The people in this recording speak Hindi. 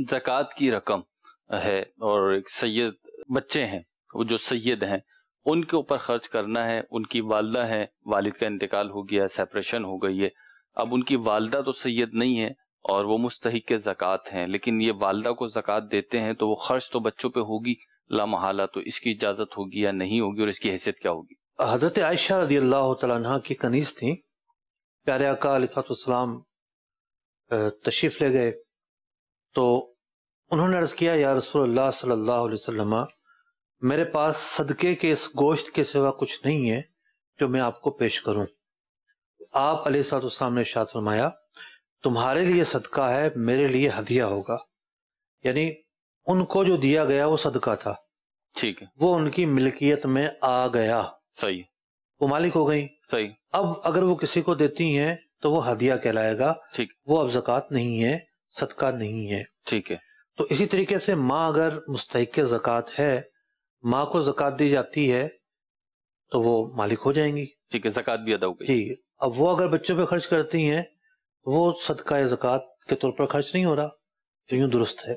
जक़ात की रकम है और एक सैयद बच्चे हैं, वो जो सैयद हैं, उनके ऊपर खर्च करना है, उनकी वालदा है, वालिद का इंतकाल हो गया सेपरेशन हो गई है। अब उनकी वालदा तो सैयद नहीं है और वो मुस्तक ज़क़़त हैं, लेकिन ये वालदा को ज़क़़त देते हैं तो वो खर्च तो बच्चों पे होगी, लामहाला तो इसकी इजाज़त होगी या नहीं होगी और इसकी हैसियत क्या होगी? हज़रत आयशा रदी अल्लाह तला की कनीज थी। प्यारे सलाम तशरीफ़ ले गए तो उन्होंने अर्ज़ किया या रसूल सल्लल्लाहु अलैहि वसल्लम मेरे पास सदके के इस गोश्त के सिवा कुछ नहीं है जो मैं आपको पेश करूँ। आप अलैहिस्सलाम ने शाद फरमाया तुम्हारे लिए सदका है मेरे लिए हदिया होगा। यानी उनको जो दिया गया वो सदका था। ठीक है। वो उनकी मिल्कियत में आ गया। सही। वो मालिक हो गई। सही। अब अगर वो किसी को देती हैं तो वो हदिया कहलाएगा। ठीक। वो अब जक़ात नहीं है सदका नहीं है। ठीक है। तो इसी तरीके से माँ अगर मुस्तक जक़ात है माँ को जक़ात दी जाती है तो वो मालिक हो जाएँगी। ठीक है जक़ात भी अदा हो गई। जी अब वो अगर बच्चों पे खर्च करती हैं वो सदका जक़ात के तौर पर खर्च नहीं हो रहा तो यूँ दुरुस्त है।